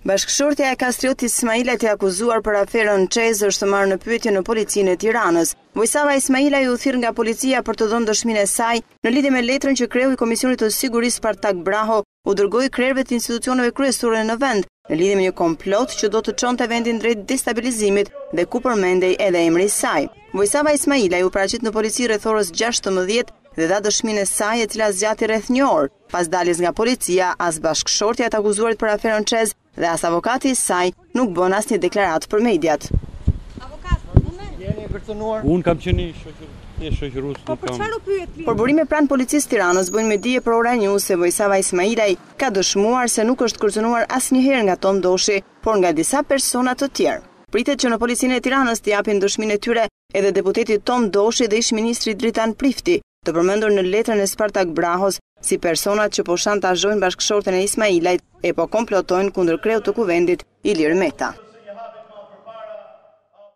Bashkëshortja e Kastriot Ismailajt të akuzuar për aferën ÇEZ është marrë në pyetje në policinë e Tiranës. Vojsava Ismailaj u thirr nga policia për të dhënë dëshminë e saj në lidhje me letrën që kreu i Komisionit të Sigurisë Spartak Braho u dërgoi krerëve të institucioneve kryesore në vend në lidhje me një komplot që do të çonte vendin drejt destabilizimit dhe ku përmendej edhe emri i saj. Vojsava Ismailaj u paraqit në polici rreth orës 16 dhe dha dëshminë e saj e cila zgjati rreth një orë. Pas daljes nga policia, as bashkëshortja e të akuzuarit për aferën ÇEZ dhe as avokati i saj nuk bënë asnjë deklaratë për mediat. Unë kam qenë një shoqër, një shoqërues. Po për çfarë u pyet klienti? Por burime pranë policisë së Tiranës bëjnë me dije për Ora News se Vojsava Ismailaj ka dëshmuar se nuk është kërcënuar asnjëherë nga Tom Doshi, por nga disa persona të tjerë. Pritet që në Policinë e Tiranës të japin dëshminë e tyre Edhe deputeti Tom Doshi dhe ish-ministri Dritan Prifti, të përmendur në letrën e Spartak Brahos si personat që po shantazhojnë bashkëshorten e Ismailajt e po komplotojnë kundër kreut të Kuvendit, Ilir Meta.